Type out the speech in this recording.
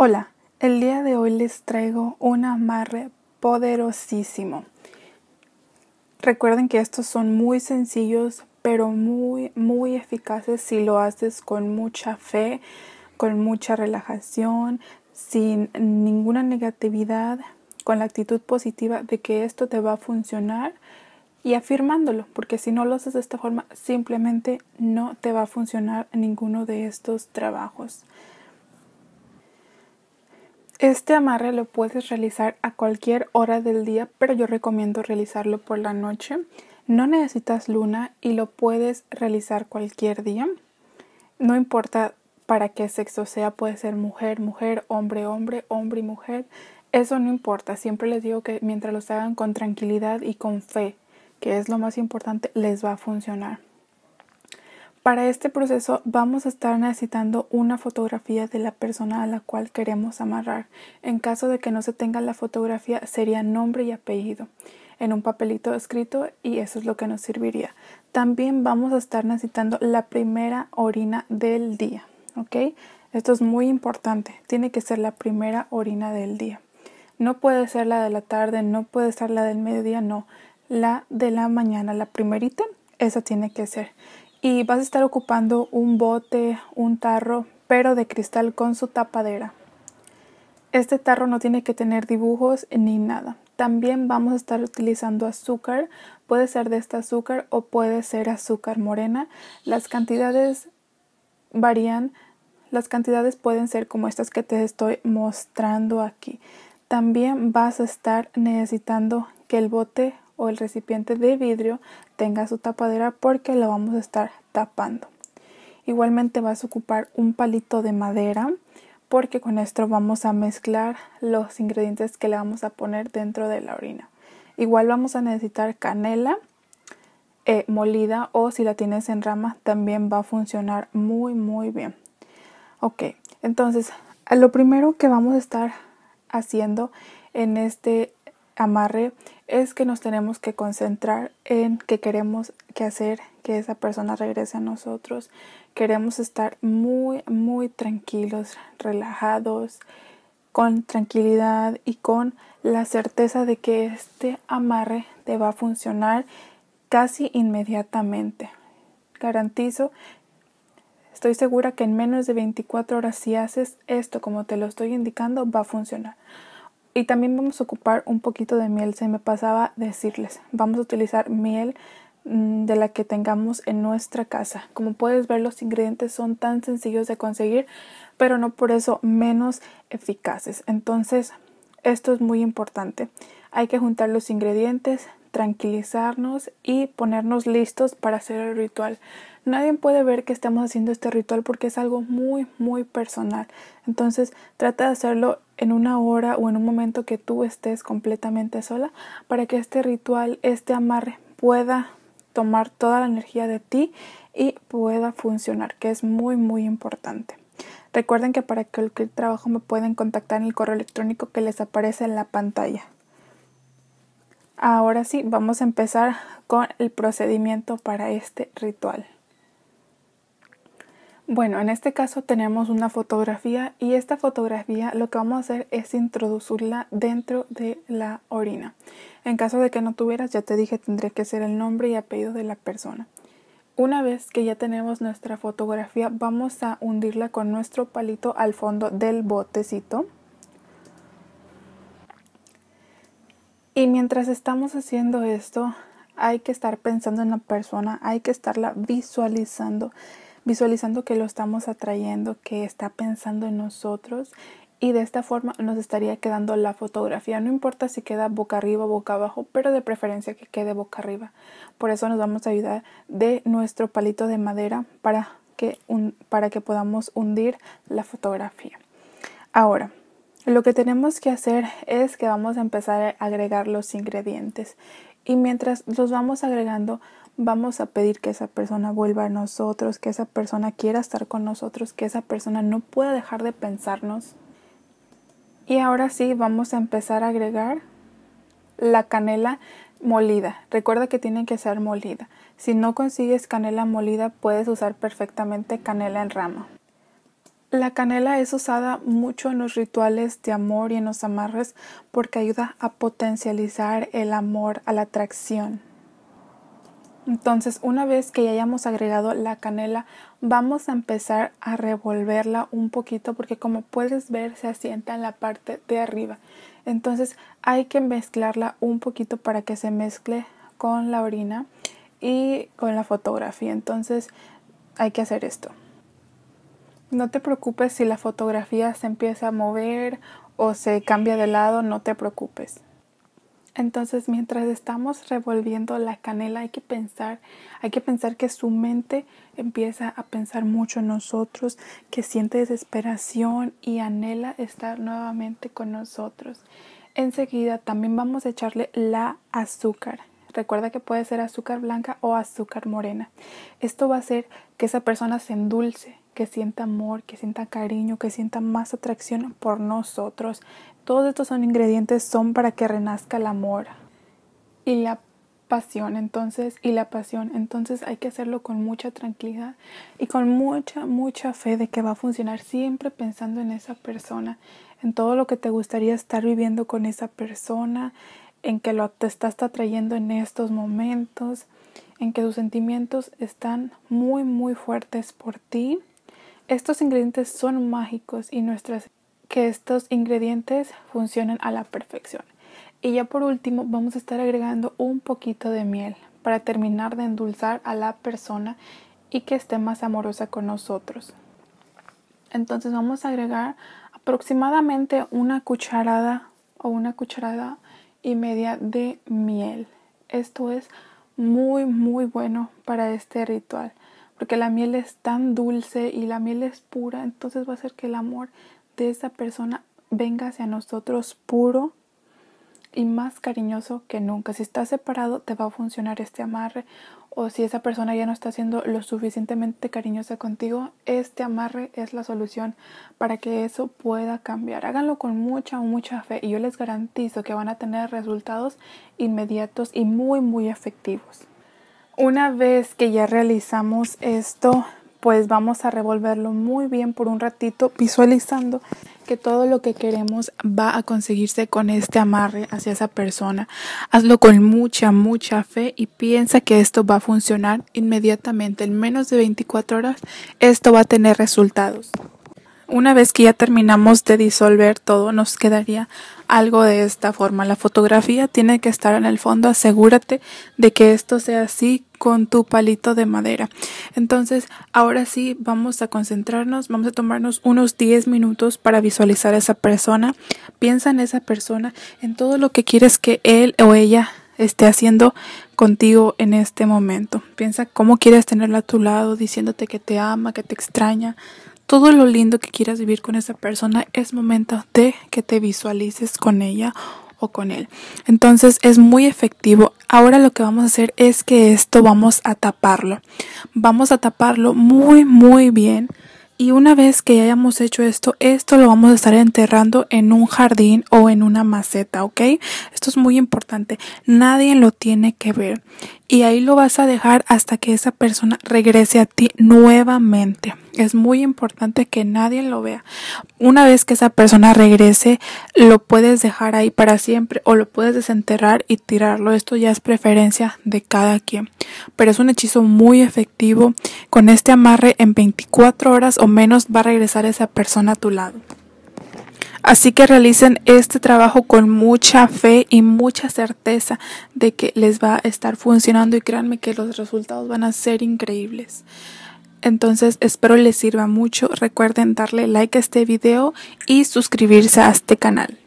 Hola, el día de hoy les traigo un amarre poderosísimo. Recuerden que estos son muy sencillos, pero muy, muy eficaces si lo haces con mucha fe, con mucha relajación, sin ninguna negatividad, con la actitud positiva de que esto te va a funcionar y afirmándolo, porque si no lo haces de esta forma, simplemente no te va a funcionar ninguno de estos trabajos. Este amarre lo puedes realizar a cualquier hora del día, pero yo recomiendo realizarlo por la noche. No necesitas luna y lo puedes realizar cualquier día. No importa para qué sexo sea, puede ser mujer, mujer, hombre, hombre, hombre y mujer. Eso no importa. Siempre les digo que mientras los hagan con tranquilidad y con fe, que es lo más importante, les va a funcionar. Para este proceso vamos a estar necesitando una fotografía de la persona a la cual queremos amarrar. En caso de que no se tenga la fotografía sería nombre y apellido en un papelito escrito y eso es lo que nos serviría. También vamos a estar necesitando la primera orina del día, ¿ok? Esto es muy importante, tiene que ser la primera orina del día. No puede ser la de la tarde, no puede ser la del mediodía, no. La de la mañana, la primerita, esa tiene que ser y vas a estar ocupando un bote, un tarro, pero de cristal con su tapadera. Este tarro no tiene que tener dibujos ni nada. También vamos a estar utilizando azúcar, puede ser de este azúcar o puede ser azúcar morena. Las cantidades varían, las cantidades pueden ser como estas que te estoy mostrando aquí. También vas a estar necesitando que el bote o el recipiente de vidrio tenga su tapadera porque lo vamos a estar tapando. Igualmente vas a ocupar un palito de madera porque con esto vamos a mezclar los ingredientes que le vamos a poner dentro de la orina. Igual vamos a necesitar canela eh, molida o si la tienes en rama también va a funcionar muy muy bien. Ok, entonces lo primero que vamos a estar haciendo en este amarre es que nos tenemos que concentrar en que queremos que hacer que esa persona regrese a nosotros. Queremos estar muy, muy tranquilos, relajados, con tranquilidad y con la certeza de que este amarre te va a funcionar casi inmediatamente. Garantizo, estoy segura que en menos de 24 horas si haces esto como te lo estoy indicando va a funcionar. Y también vamos a ocupar un poquito de miel. Se me pasaba decirles, vamos a utilizar miel mm, de la que tengamos en nuestra casa. Como puedes ver, los ingredientes son tan sencillos de conseguir, pero no por eso menos eficaces. Entonces, esto es muy importante. Hay que juntar los ingredientes, tranquilizarnos y ponernos listos para hacer el ritual. Nadie puede ver que estamos haciendo este ritual porque es algo muy, muy personal. Entonces, trata de hacerlo en una hora o en un momento que tú estés completamente sola para que este ritual, este amarre pueda tomar toda la energía de ti y pueda funcionar, que es muy muy importante. Recuerden que para cualquier trabajo me pueden contactar en el correo electrónico que les aparece en la pantalla. Ahora sí, vamos a empezar con el procedimiento para este ritual. Bueno, en este caso tenemos una fotografía y esta fotografía lo que vamos a hacer es introducirla dentro de la orina. En caso de que no tuvieras, ya te dije, tendría que ser el nombre y apellido de la persona. Una vez que ya tenemos nuestra fotografía, vamos a hundirla con nuestro palito al fondo del botecito. Y mientras estamos haciendo esto, hay que estar pensando en la persona, hay que estarla visualizando visualizando que lo estamos atrayendo, que está pensando en nosotros y de esta forma nos estaría quedando la fotografía. No importa si queda boca arriba o boca abajo, pero de preferencia que quede boca arriba. Por eso nos vamos a ayudar de nuestro palito de madera para que, para que podamos hundir la fotografía. Ahora, lo que tenemos que hacer es que vamos a empezar a agregar los ingredientes y mientras los vamos agregando vamos a pedir que esa persona vuelva a nosotros, que esa persona quiera estar con nosotros, que esa persona no pueda dejar de pensarnos. Y ahora sí, vamos a empezar a agregar la canela molida. Recuerda que tiene que ser molida. Si no consigues canela molida, puedes usar perfectamente canela en rama. La canela es usada mucho en los rituales de amor y en los amarres porque ayuda a potencializar el amor, a la atracción. Entonces, una vez que ya hayamos agregado la canela, vamos a empezar a revolverla un poquito porque como puedes ver se asienta en la parte de arriba. Entonces, hay que mezclarla un poquito para que se mezcle con la orina y con la fotografía. Entonces, hay que hacer esto. No te preocupes si la fotografía se empieza a mover o se cambia de lado, no te preocupes. Entonces, mientras estamos revolviendo la canela, hay que pensar, hay que pensar que su mente empieza a pensar mucho en nosotros, que siente desesperación y anhela estar nuevamente con nosotros. Enseguida también vamos a echarle la azúcar. Recuerda que puede ser azúcar blanca o azúcar morena. Esto va a hacer que esa persona se endulce, que sienta amor, que sienta cariño, que sienta más atracción por nosotros. Todos estos son ingredientes son para que renazca el amor y la pasión, entonces, y la pasión. Entonces hay que hacerlo con mucha tranquilidad y con mucha, mucha fe de que va a funcionar, siempre pensando en esa persona, en todo lo que te gustaría estar viviendo con esa persona, en que lo te estás atrayendo en estos momentos, en que tus sentimientos están muy, muy fuertes por ti estos ingredientes son mágicos y nuestras que estos ingredientes funcionan a la perfección. Y ya por último vamos a estar agregando un poquito de miel para terminar de endulzar a la persona y que esté más amorosa con nosotros. Entonces vamos a agregar aproximadamente una cucharada o una cucharada y media de miel. Esto es muy muy bueno para este ritual porque la miel es tan dulce y la miel es pura, entonces va a hacer que el amor de esa persona venga hacia nosotros puro y más cariñoso que nunca. Si estás separado, te va a funcionar este amarre. O si esa persona ya no está siendo lo suficientemente cariñosa contigo, este amarre es la solución para que eso pueda cambiar. Háganlo con mucha, mucha fe y yo les garantizo que van a tener resultados inmediatos y muy, muy efectivos. Una vez que ya realizamos esto, pues vamos a revolverlo muy bien por un ratito, visualizando que todo lo que queremos va a conseguirse con este amarre hacia esa persona. Hazlo con mucha, mucha fe y piensa que esto va a funcionar inmediatamente. En menos de 24 horas, esto va a tener resultados. Una vez que ya terminamos de disolver todo, nos quedaría algo de esta forma. La fotografía tiene que estar en el fondo. Asegúrate de que esto sea así con tu palito de madera. Entonces, ahora sí vamos a concentrarnos, vamos a tomarnos unos 10 minutos para visualizar a esa persona. Piensa en esa persona, en todo lo que quieres que él o ella esté haciendo contigo en este momento. Piensa cómo quieres tenerla a tu lado, diciéndote que te ama, que te extraña, todo lo lindo que quieras vivir con esa persona, es momento de que te visualices con ella o con él. Entonces es muy efectivo. Ahora lo que vamos a hacer es que esto vamos a taparlo. Vamos a taparlo muy muy bien y una vez que hayamos hecho esto, esto lo vamos a estar enterrando en un jardín o en una maceta, ¿ok? Esto es muy importante. Nadie lo tiene que ver. Y ahí lo vas a dejar hasta que esa persona regrese a ti nuevamente. Es muy importante que nadie lo vea. Una vez que esa persona regrese, lo puedes dejar ahí para siempre o lo puedes desenterrar y tirarlo. Esto ya es preferencia de cada quien. Pero es un hechizo muy efectivo. Con este amarre en 24 horas o menos va a regresar esa persona a tu lado. Así que realicen este trabajo con mucha fe y mucha certeza de que les va a estar funcionando y créanme que los resultados van a ser increíbles. Entonces espero les sirva mucho. Recuerden darle like a este video y suscribirse a este canal.